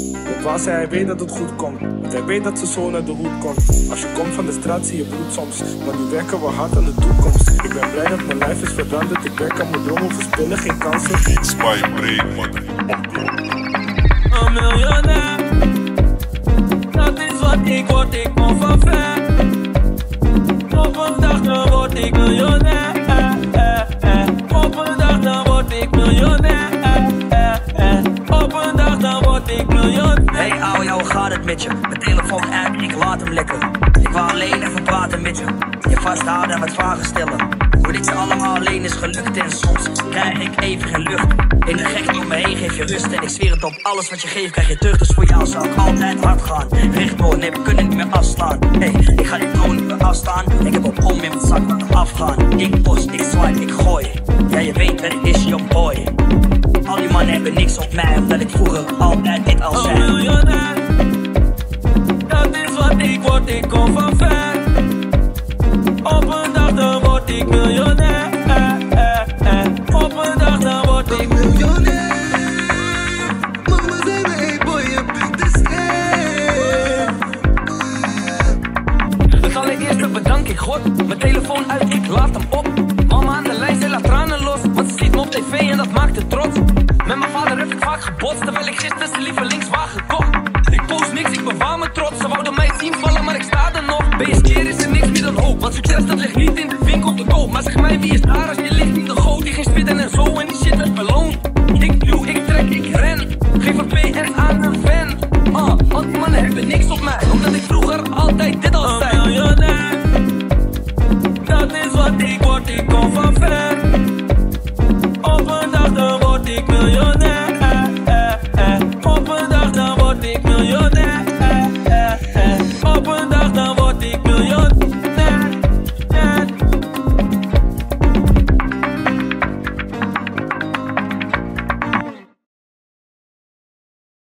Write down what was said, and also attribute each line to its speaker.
Speaker 1: Want waar zij, hij weet dat het goed komt. Want hij weet dat zijn zoon uit de hoed komt. Als je komt van de straat zie je bloed soms. Maar nu werken we hard aan de toekomst. Ik ben blij dat mijn lijf is veranderd. Ik werk aan mijn dromen, verspillen geen kansen.
Speaker 2: Spy break, man.
Speaker 3: Een miljonair. Dat is wat ik word, ik kom van ver. Op een dag dan word ik miljonair. Op een dag dan word ik miljonair.
Speaker 4: Hey ouwe, jou, gaat het met je? Mijn telefoon uit, ik laat hem lekker. Ik wou alleen even praten met je. Je vasthouden en wat vragen stellen. Hoe dit ze allemaal alleen is gelukt en soms krijg ik even geen lucht. In de gekte om me heen geef je rust en ik zweer het op. Alles wat je geeft krijg je terug, dus voor jou zal ik altijd hard gaan. Recht door, nee we kunnen niet meer afslaan. Hey, ik ga die troon niet meer afstaan. Ik heb op om in mijn zak afgaan. Ik post, ik swipe, ik gooi. Ja je weet dat is your boy. Hebben niks op mij, omdat ik vroeger altijd dit al
Speaker 3: Een
Speaker 4: zei.
Speaker 3: miljonair. Dat is wat ik word, ik kom van ver. Op een dag dan word ik miljonair. Op een dag dan word ik
Speaker 5: scherp.
Speaker 3: Het allereerste bedank ik God. Mijn telefoon uit, ik laat hem op. gebotst. Terwijl ik gisteren zijn lievelingswagen gekocht. Ik post niks, ik bewaar me trots. Ze wouden mij zien vallen, maar ik sta er nog. Ben je skeer is er niks meer dan hoop. Want succes dat ligt niet in de winkel te koop. Maar zeg mij, wie is daar als je ligt in de goot? Die geen spitten en zo en